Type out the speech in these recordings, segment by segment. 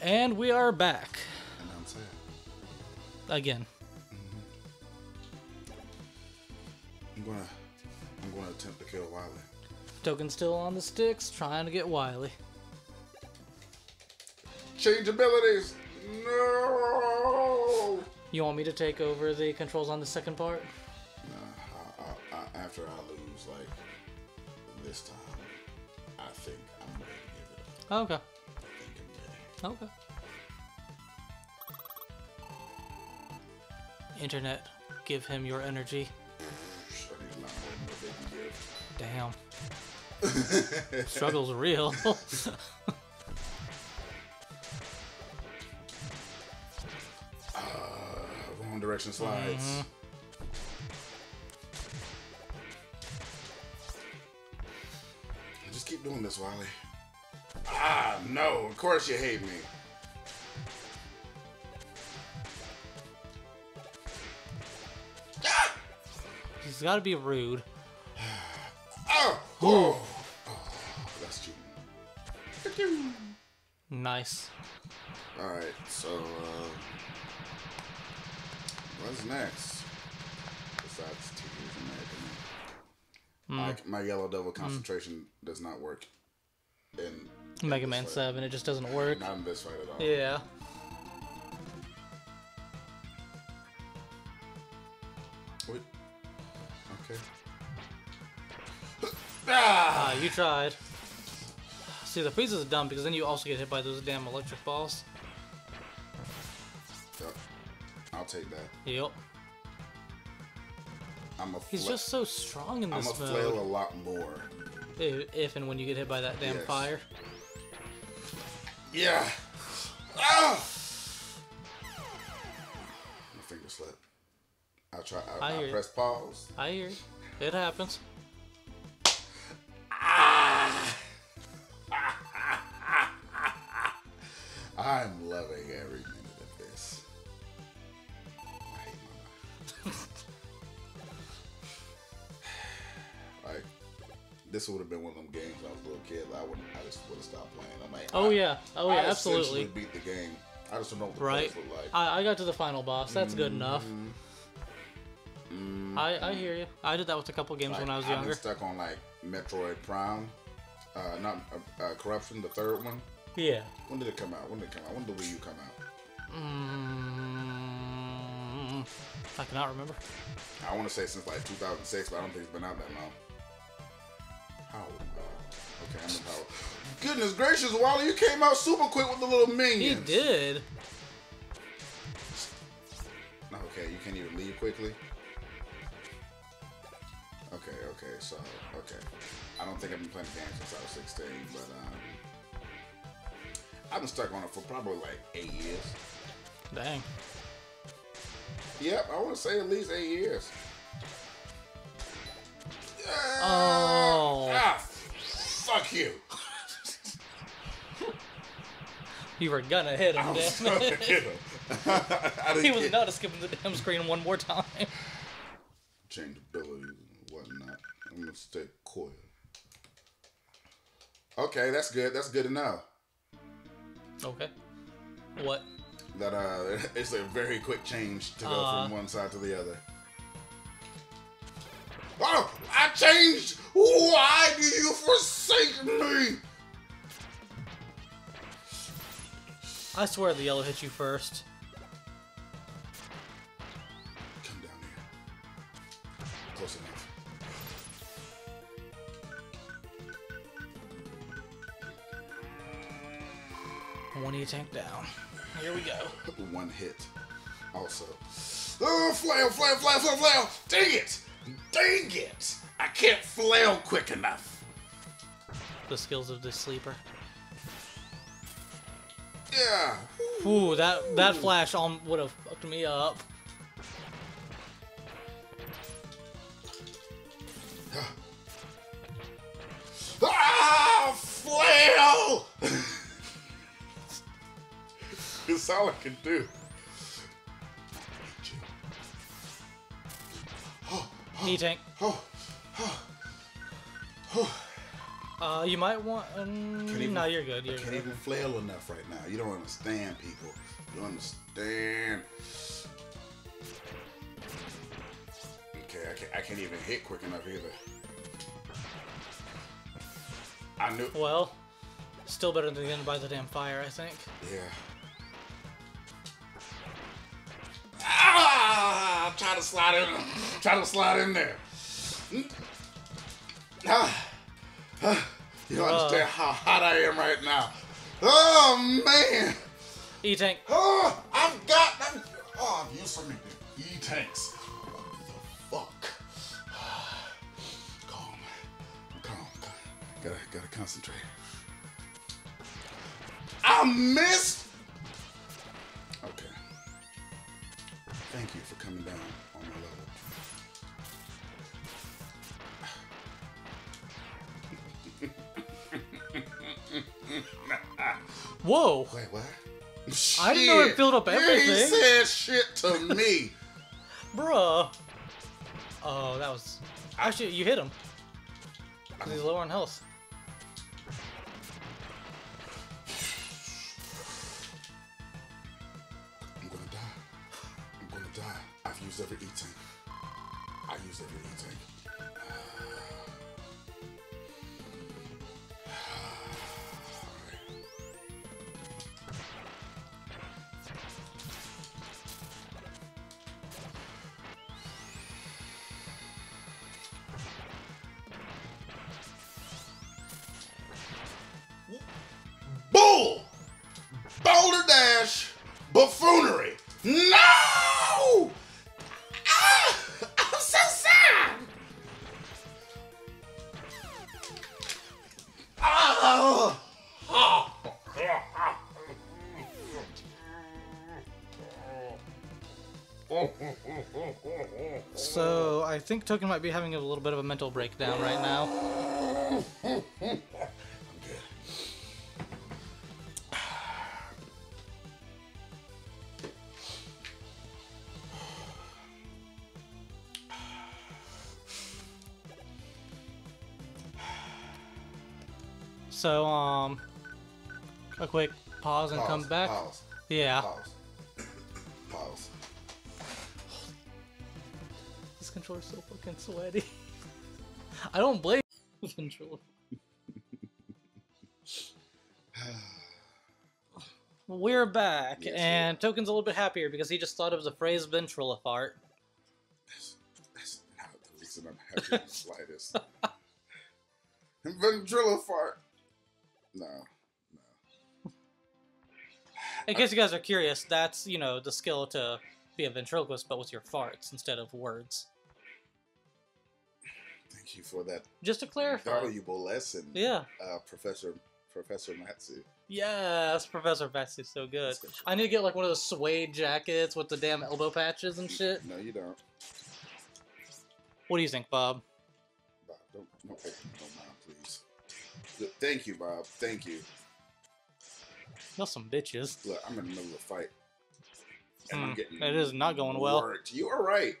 And we are back And I'm sad. again. Mm-hmm. I'm gonna I'm gonna attempt to kill Wily. Token still on the sticks, trying to get Wily. Change abilities! No! You want me to take over the controls on the second part? Nah, I, I, I, after I lose like this time, I think I'm to give it up. Oh, okay. Think I'm. Okay. Internet, give him your energy. I need a lot more than Damn. they can give. Struggle's real. direction slides. Just keep doing this, Wally. Ah, no. Of course you hate me. He's gotta be rude. Oh! Oh! oh that's cheating. Nice. Alright, so, uh, what's next? Besides Tears American. My, my Yellow Devil concentration does not work in Mega Man fight. 7, it just doesn't work. Not in this fight at all. Yeah. Wait. Okay. ah! Ah, you tried. See, the freeze is dumb because then you also get hit by those damn electric balls. I'll take that. Yep. I'm a He's just so strong in this I'm a this flail a lot more. If, if and when you get hit by that damn Yes. fire. Yeah. Ah! My finger slipped. I try. I, I I, press pause. I hear you. It happens. I'm loving every this would have been one of them games when I was a little kid. I wouldn't. I just would have stopped playing. I'm like, Oh I- yeah. Oh I yeah, absolutely. beat the game. I just don't know what the Right. look like. I, I got to the final boss. That's good enough. Mm-hmm. I, I hear you. I did that with a couple games Like, when I was I've younger. been stuck on like Metroid Prime, uh, not uh, uh, Corruption, the third one. Yeah. When did it come out? When did it come out? When did the Wii U come out? Mm, I cannot remember. I want to say since like 2006, but I don't think it's been out that long. How? Okay, I'm in power. Goodness gracious, Wally, you came out super quick with the little minions. He did. Okay, you can't even leave quickly. Okay, okay, so okay. I don't think I've been playing the game since I was 16, but um, I've been stuck on it for probably like eight years. Dang. Yep, I want to say at least eight years. Oh. Ah, fuck you. You were gonna hit him, I was damn gonna it. hit him. I didn't He was get- not skipping the damn screen one more time. change abilities and whatnot. I'm gonna stay coil. Okay, that's good. That's good to know. Okay. What? That uh, it's a very quick change to go Uh. from one side to the other. Oh, I changed. Why do you forsake me? I swear the yellow hit you first. Come down here. Close enough. One you tank down. Here we go. One hit. Also. Oh, flail, flail, flail, flail, flail! Dang it! Dang it! I can't flail quick enough. The skills of the sleeper. Yeah. Ooh, that that flash on would have fucked me up. Ah, flail! It's all I can do. E tank. Oh, Uh, you might want. Um, even- no, you're good. You're can't good. even flail enough right now. You don't understand, people. You don't understand. Okay, I can't, I can't even hit quick enough either. I knew. Well, still better than getting by the damn fire, I think. Yeah. Ah! Try to slide in. Try to slide in there. Ah. You don't understand how hot I am right now. Oh man. E tank. Oh, I've got. I'm, oh, I've used so many E tanks. What the fuck? Calm. Calm. calm. Gotta, gotta concentrate. I missed. Okay. Thank you for coming down on my level. Whoa! Wait, what? I didn't know it filled up You everything. said shit to me. Bruh. Oh, that was. Actually, you hit him. 'Cause he's lower on health. I'm gonna die. I'm gonna die. I've used every E tank. I used every E I think Token might be having a little bit of a mental breakdown right now. I'm good. So, um. A quick pause and come back. Pause. Yeah. Pause. Pause. This controller's so fucking sweaty. I don't blame the controller. We're back, Yes, and Token's a little bit happier because he just thought it was a phrase ventriloquist. That's, that's not the reason I'm happy in the slightest. Ventrilo fart. No. No. In case you guys are curious, that's, you know, the skill to be a ventriloquist, but with your farts instead of words. Thank you for that Just to clarify. valuable lesson, Yeah. uh, Professor Professor Mattsu. Yes, Professor Betsy's so good. I need to get like one of those suede jackets with the damn elbow patches and shit. No, you don't. What do you think, Bob? Bob, don't don't, please. Look, thank you, Bob. Thank you. Y'all some bitches. Look, I'm in the middle of a fight. And Hmm, I'm getting it is not going well. You are right.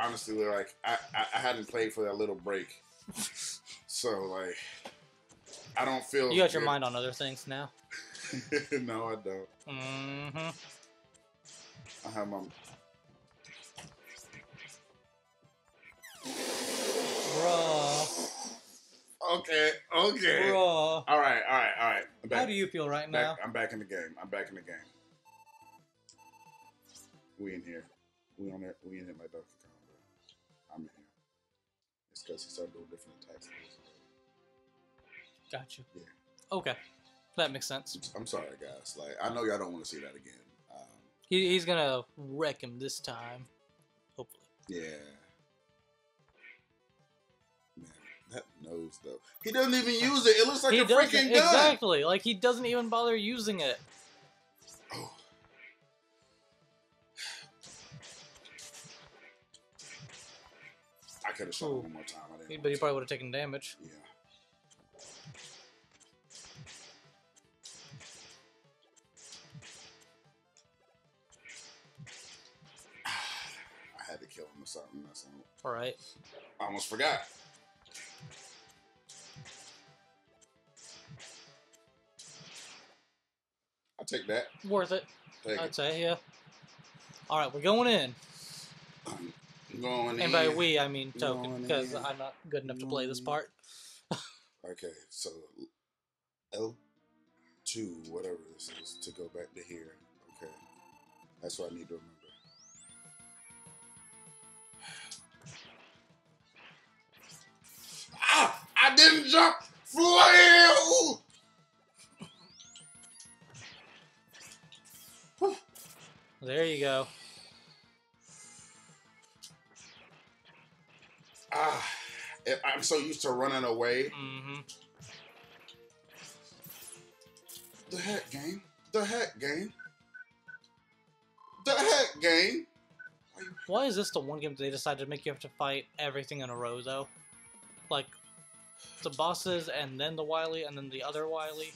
Honestly, like I, I, I hadn't played for that little break, so like I don't feel. You got your good. mind on other things now. no, I don't. Mm-hmm. I have my. Bruh. Okay, okay. Bruh. All right, all right, all right. How do you feel right now? back, I'm back in the game. I'm back in the game. We in here. We on there. We in here Donkey Kong. Bro. I'm in here. It's because he started doing different attacks. Got you. Yeah. Okay. That makes sense. I'm sorry, guys. Like I know y'all don't want to see that again. Um, He, he's gonna wreck him this time. Hopefully. yeah. Man, that nose though. He doesn't even use it. It looks like he a freaking gun. exactly like he doesn't even bother using it. could have shot Ooh. one more time. I didn't but he probably would have taken damage. Yeah. I had to kill him or something. That's all. All right. I almost forgot. I'll take that. Worth it. Take I'd it. say, yeah. All right, we're going in. Going And by in. we, I mean Token, because. I'm not good enough to play this part. Okay, so L two, whatever this is, to go back to here. Okay, that's what I need to remember. Ah! I didn't jump. Flail. There you go. Ah, I'm so used to running away. hmm The heck, game? The heck, game? The heck, game? Why Why is this the one game they decided to make you have to fight everything in a row, though? Like, the bosses, and then the Wily, and then the other Wily?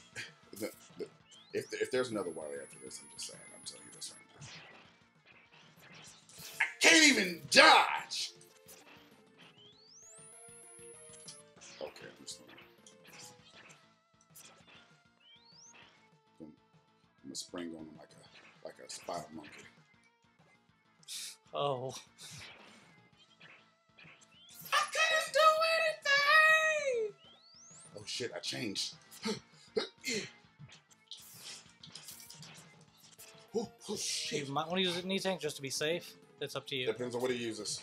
The, the, if, if there's another Wily after this, I'm just saying. I'm telling you this right now. I can't even dodge. Gonna spring on him like a like a spider monkey. Oh. I couldn't do anything. Oh shit! I changed. oh, oh shit! You might want to use a knee tank just to be safe. It's up to you. Depends on what he uses.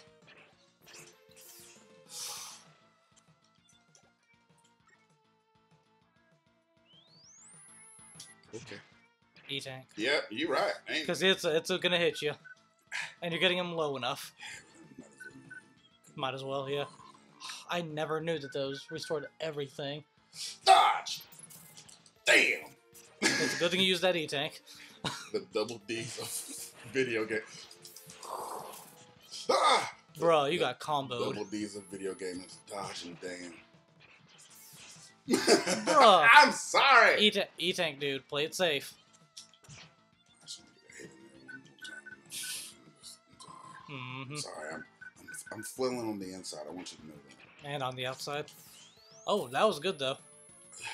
Tank. Yep, you're right. Because it's, it's gonna hit you. And you're getting him low enough. Might as well, yeah. I never knew that those restored everything. dodge. Damn. It's a good thing you used that E tank. the double D's of video game. Ah! Bro, you got comboed. Double D's of video gamers. Dodge and damn. Bruh. I'm sorry. E E tank, dude, play it safe. More time. I'm hmm sorry. I'm, I'm, I'm flailing on the inside. I want you to know that. And on the outside. Oh, that was good though.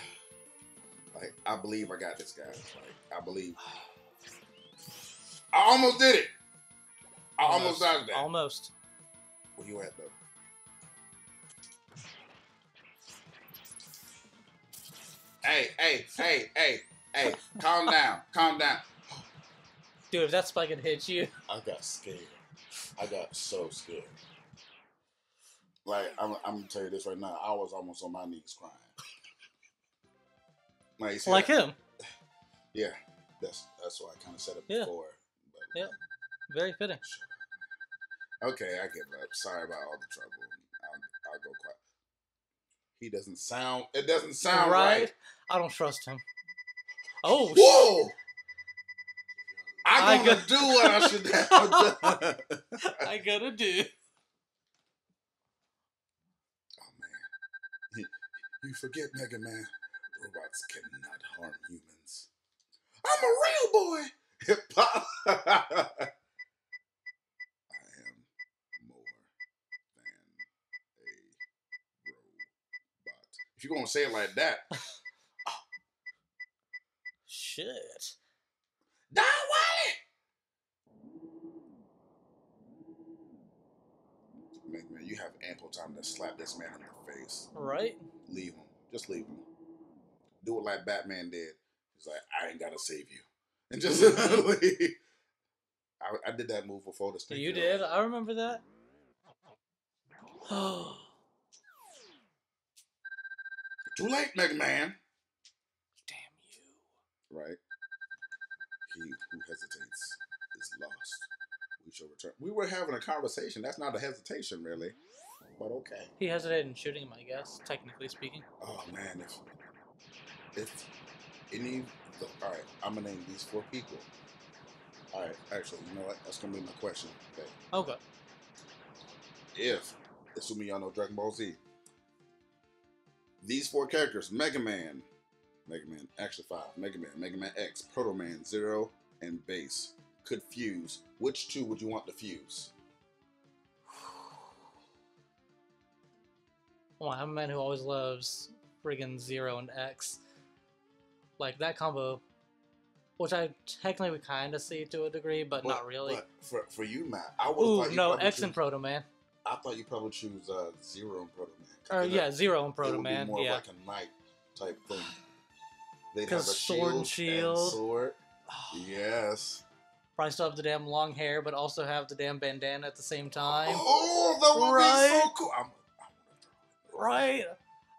Like, I believe I got this, guy. Like, I believe. I almost did it. I almost dodged that. Almost. Where you at, though? Hey, hey, hey, hey, hey, calm down, calm down. Dude, if that spike had hit you. I got scared. I got so scared. Like, I'm, I'm gonna tell you this right now. I was almost on my knees crying. Like, see Like that? him. Yeah, that's that's why I kind of said it before. But, Yeah. Very fitting. Okay, I give up. Sorry about all the trouble. I'll, I'll go quiet. He doesn't sound. It doesn't sound right. I don't trust him. Oh, Whoa! I I'm gonna go- do what I should have done. I gotta do. Oh man, you, you forget Mega Man. Robots cannot harm humans. I'm a real boy. Hip hop. I am more than a robot. If you're gonna say it like that, Shit. Die Wally. Man, man, you have ample time to slap this man in the face. Right? Leave him. Just leave him. Do it like Batman did. He's like, I ain't gotta save you, and just leave. I, I did that move before the snake. You did? I remember that. Too late, Mega Man. damn you. Right. He who hesitates is lost. We shall return. We were having a conversation. That's not a hesitation, really. But okay. He hesitated in shooting him, I guess, technically speaking. Oh man, if if any, the, all right, I'm gonna name these four people. All right, actually, you know what? That's gonna be my question. Okay, Okay. if assuming y'all know Dragon Ball Z, these four characters: Mega Man, Mega Man, Action Five, Mega Man, Mega Man X, Proto Man, Zero, and Bass could fuse. Which two would you want to fuse? Well, I'm a man who always loves friggin' Zero and X. Like that combo, which I technically would kind of see to a degree, but, not really. But for, for you, Matt, I would Ooh, no, X and Proto Man. I thought you probably choose uh, Zero and Proto Man. Or 'Cause yeah, Zero and it Proto would be Man. more Yeah. like a knight type thing. They'd have a sword and shield. sword. Yes. Probably still have the damn long hair, but also have the damn bandana at the same time. Oh, that would be Right? so cool. I'm Right.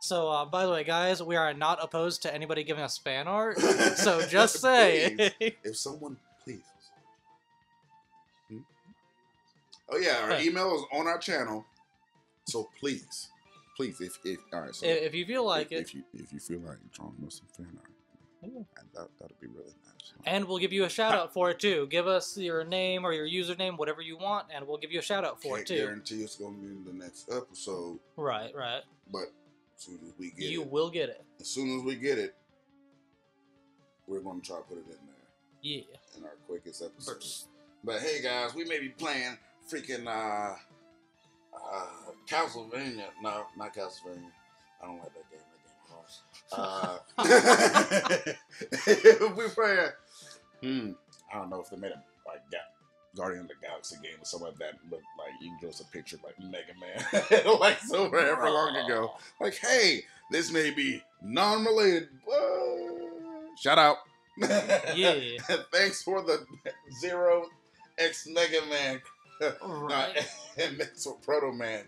So, uh, by the way, guys, we are not opposed to anybody giving us fan art. so just say. if someone, please. Hmm? Oh yeah, our email is on our channel. So please, please, if if all right, so if, if you feel like if, it, if you if you feel like drawing us some fan art. And that that'd be really nice. and we'll give you a shout out for it too. Give us your name or your username, whatever you want, and we'll give you a shout out for Can't it too. guarantee it's gonna be in the next episode, Right, right. but as soon as we get You it, will get it. as soon as we get it, we're gonna try to put it in there Yeah. in our quickest episode. First. But hey, guys, we may be playing freaking uh, uh, Castlevania. No, not Castlevania. I don't like that game. That game is Uh, we playing. Hmm. I don't know if they made a like Guardian of the Galaxy game or something like that, but like you can give us a picture of like Mega Man, like so forever long ago. Like, hey, this may be non-related. But... Shout out. Yeah. Thanks for the Zero X Mega Man. Right. and Proto Man.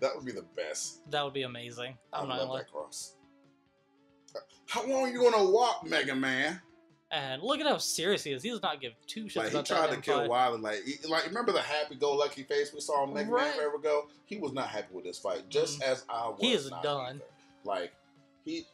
That would be the best. That would be amazing. I I'm not love gonna that cross. How long you gonna walk, Mega Man? And look at how serious he is. He does not give two shits Like he about tried that to kill fight. Wily. Like, he, like remember the happy-go-lucky face we saw on Mega Man Right. forever ago? He was not happy with this fight, just as I was. He is done. either. Like he,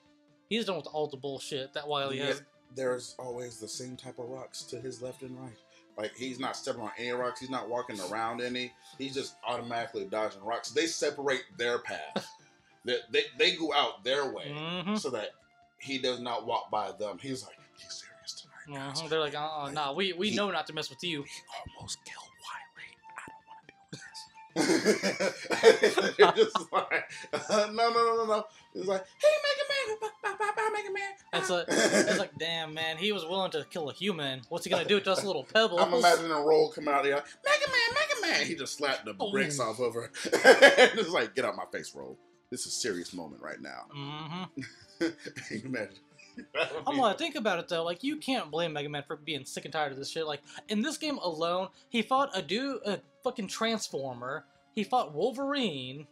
He's done with all the bullshit that Wily has. there's always the same type of rocks to his left and right. Like he's not stepping on any rocks. He's not walking around any. He's just automatically dodging rocks. They separate their path. they, they they go out their way hmm so that he does not walk by them. He's like, he's serious tonight. hmm They're like, uh, uh Like, nah, we we he- know not to mess with you. He almost killed Wily. I don't want to deal with this. You're just like, uh, no, no, no, no, no. It's like, hey, Mega Man, bye, bye, bye, Mega Man. It's like, it's like, damn man, he was willing to kill a human. What's he gonna do to us little pebbles? I'm imagining a Roll coming out of there. Mega Man, Mega Man. He just slapped the Oh. bricks off of her. it's like, get out my face, Roll. This is a serious moment right now. Mm-hmm. Imagine? I'm like, think about it though. Like, you can't blame Mega Man for being sick and tired of this shit. Like, in this game alone, he fought a dude, a fucking Transformer. He fought Wolverine.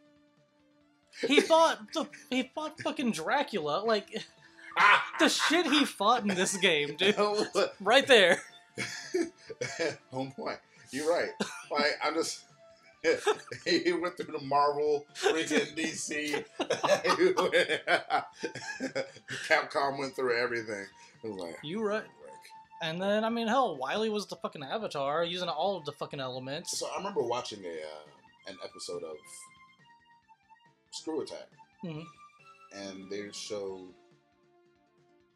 He fought the, he fought fucking Dracula. Like, the shit he fought in this game, dude. Right there. Home point. You're right. Like I'm just. he went through the Marvel, freaking DC. Capcom went through everything. Like, You right. And then, I mean, hell, Wily was the fucking Avatar, using all of the fucking elements. So I remember watching a uh, an episode of ScrewAttack, Mhm. and they showed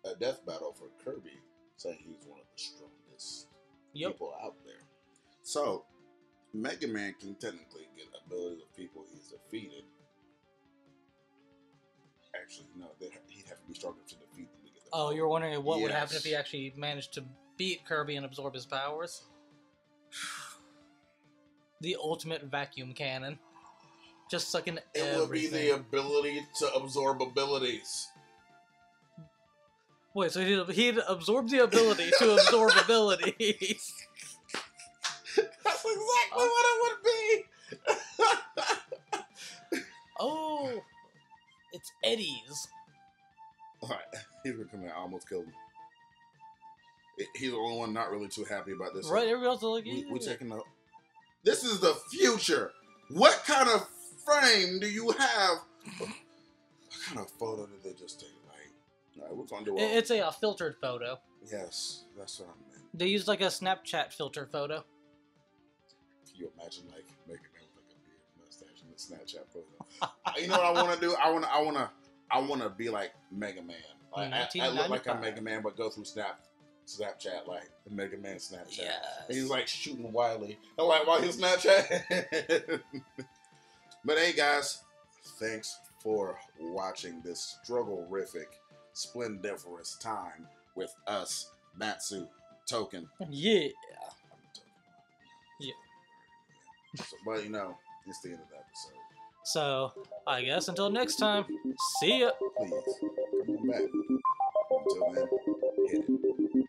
a death battle for Kirby, saying he's one of the strongest Yep. people out there. So Mega Man can technically get abilities of people he's defeated. Actually, no, he'd have to be stronger to defeat them to get the Oh, you're wondering what would happen if he actually managed to beat Kirby and absorb his powers? The ultimate vacuum cannon. Just sucking It everything. would be the ability to absorb abilities. Wait, so he'd, he'd absorb the ability to absorb abilities. Exactly what it would be. Oh, it's Eddie's. Alright, he's gonna come in. I almost killed him. He's the only one not really too happy about this. Right, everybody else is like, We, we taking a. This is the future. What kind of frame do you have? What kind of photo did they just take? Like, all right, we're gonna do. All, It's a, uh filtered photo. yes, that's what I meant. They used like a Snapchat filter photo. You imagine like making them with like a beard, mustache, and a Snapchat photo? you know what I want to do? I want to. I want to. I want to be like Mega Man. Like, mm, I, I look like I'm Mega Man, but go through Snap, Snapchat like the Mega Man Snapchat. Yes. And he's like shooting wildly. I'm like, while he's Snapchat. but hey, guys, thanks for watching this struggle-rific, splendiferous time with us, Mattsu Token. Yeah. Yeah. So, but you know, it's the end of the episode. So I guess until next time, see ya. Please come on back. Until then, hit it.